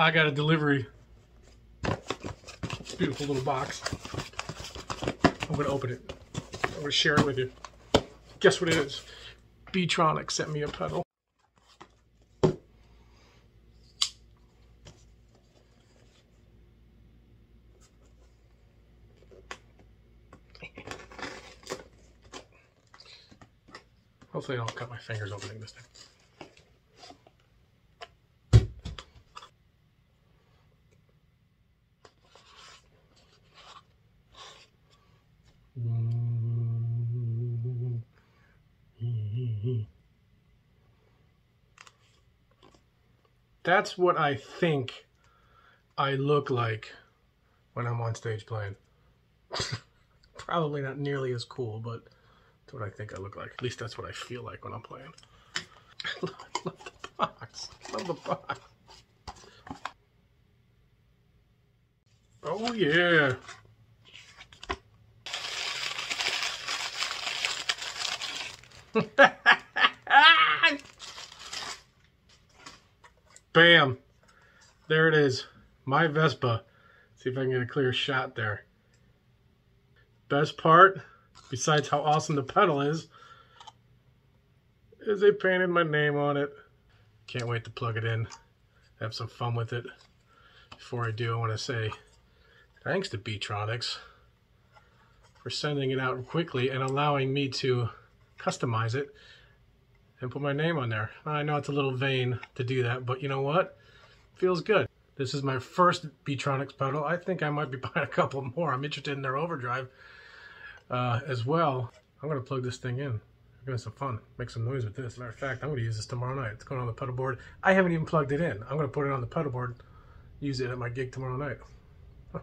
I got a delivery. Beautiful little box. I'm gonna open it. I'm gonna share it with you. Guess what it is? Beetronic sent me a pedal. Hopefully I don't cut my fingers opening this thing. That's what I think I look like when I'm on stage playing. Probably not nearly as cool, but that's what I think I look like. At least that's what I feel like when I'm playing. Love the box. love the box. Oh yeah. Bam. There it is. My Vezzpa. See if I can get a clear shot there. Best part, besides how awesome the pedal is, is they painted my name on it. Can't wait to plug it in. Have some fun with it. Before I do, I want to say thanks to Beetronics for sending it out quickly and allowing me to customize it and put my name on there. I know it's a little vain to do that, but you know what? Feels good. This is my first Beetronics pedal. I think I might be buying a couple more. I'm interested in their overdrive uh, as well. I'm to plug this thing in. Going to have some fun. Make some noise with this. Matter of fact, I'm to use this tomorrow night. It's going on the pedal board. I haven't even plugged it in. I'm to put it on the pedal board, use it at my gig tomorrow night.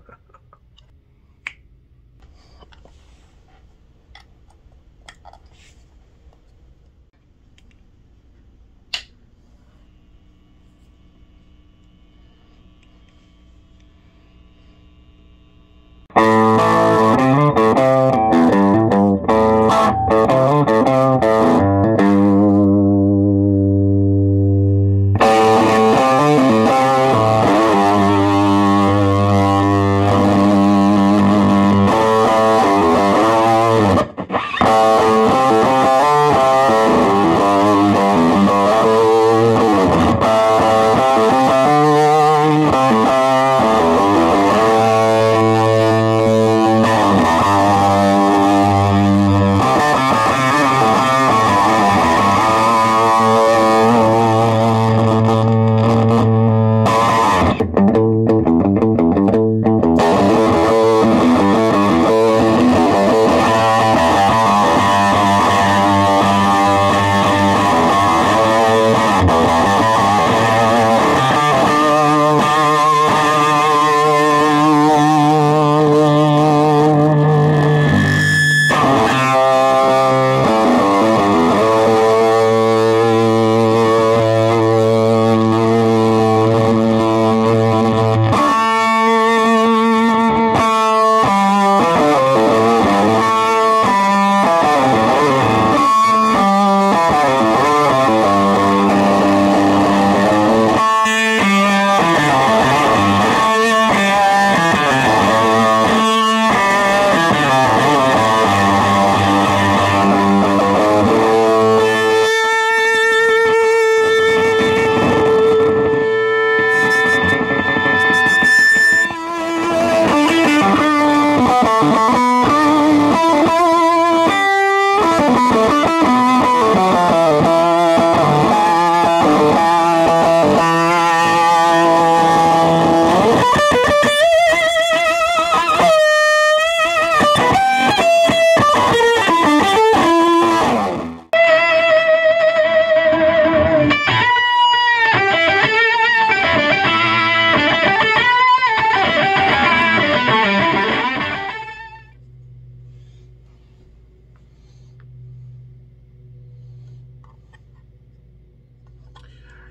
Oh,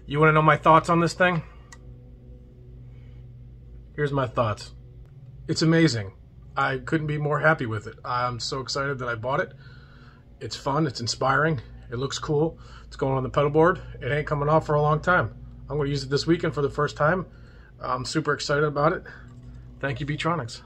You want to know my thoughts on this thing? Here's my thoughts. It's amazing. I couldn't be more happy with it. I'm so excited that I bought it. It's fun. It's inspiring. It looks cool. It's going on the pedal board. It ain't coming off for a long time. I'm going to use it this weekend for the first time. I'm super excited about it. Thank you, Beetronics.